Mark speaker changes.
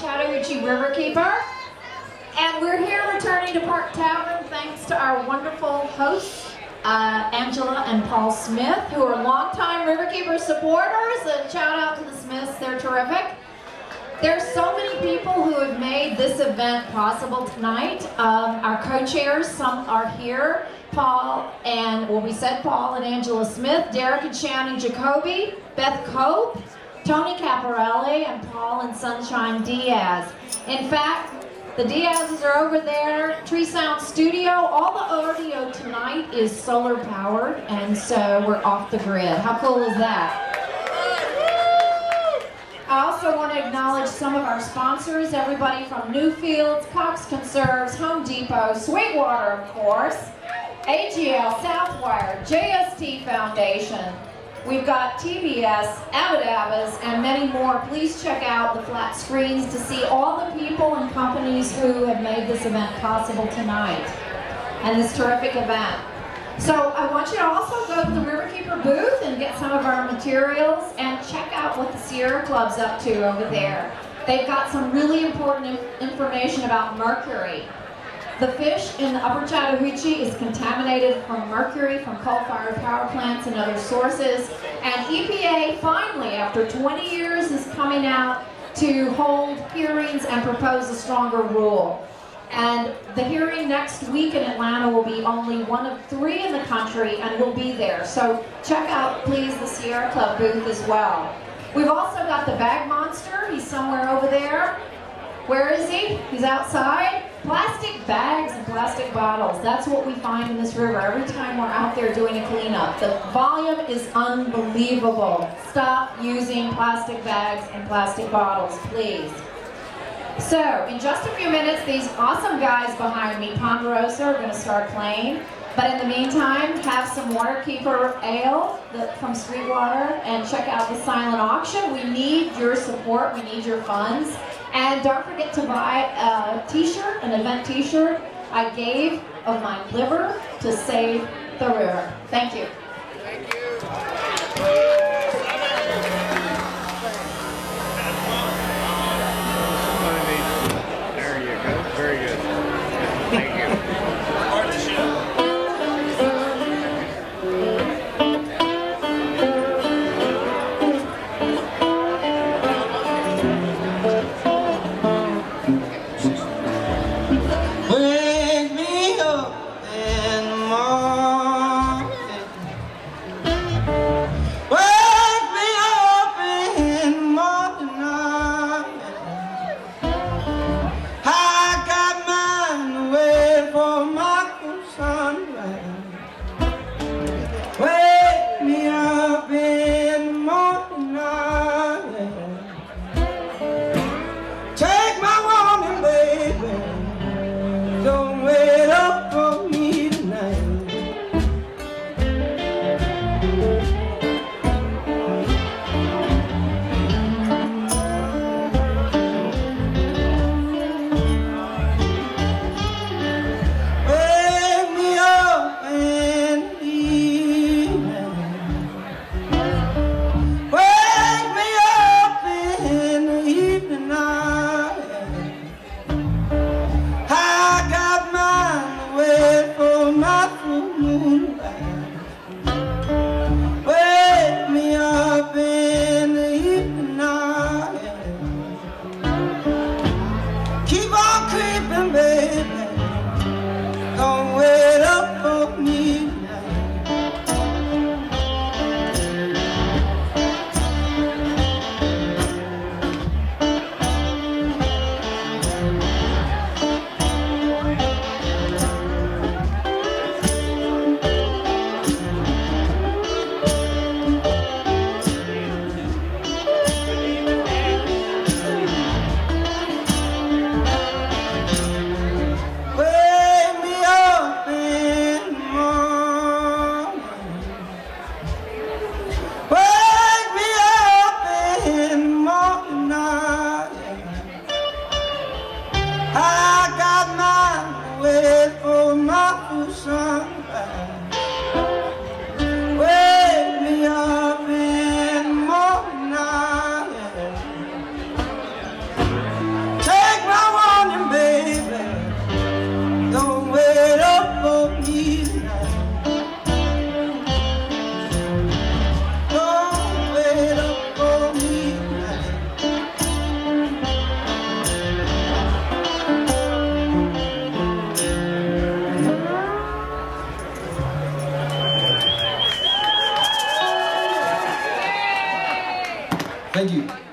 Speaker 1: Chattahoochee Riverkeeper. And we're here returning to Park Tavern thanks to our wonderful hosts, uh, Angela and Paul Smith, who are longtime Riverkeeper supporters. And shout out to the Smiths, they're terrific. There's so many people who have made this event possible tonight. Um, our co-chairs, some are here. Paul and, well we said Paul and Angela Smith, Derek and Shannon Jacoby, Beth Cope, Tony Caparelli, and Paul and Sunshine Diaz. In fact, the Diaz's are over there, Tree Sound Studio. All the audio tonight is solar powered, and so we're off the grid. How cool is that? I also want to acknowledge some of our sponsors, everybody from Newfields, Cox Conserves, Home Depot, Sweetwater, of course, AGL, Southwire, JST Foundation. We've got TBS, Abbott and many more. Please check out the flat screens to see all the people and companies who have made this event possible tonight and this terrific event. So I want you to also go to the Riverkeeper booth and get some of our materials and check out what the Sierra Club's up to over there. They've got some really important information about mercury. The fish in the upper Chattahoochee is contaminated from mercury from coal-fired power plants and other sources. And EPA finally, after 20 years, is coming out to hold hearings and propose a stronger rule. And the hearing next week in Atlanta will be only one of three in the country and we'll be there. So check out, please, the Sierra Club booth as well. We've also got the bag monster. He's somewhere over there. Where is he? He's outside. Plastic bags and plastic bottles. That's what we find in this river every time we're out there doing a cleanup. The volume is unbelievable. Stop using plastic bags and plastic bottles, please. So, in just a few minutes, these awesome guys behind me, Ponderosa, are going to start playing. But in the meantime, have some Waterkeeper Ale from Sweetwater and check out the silent auction. We need your support. We need your funds. And don't forget to buy a t-shirt, an event t-shirt I gave of my liver to save the river. Thank you. Thank you. Well, Thank you.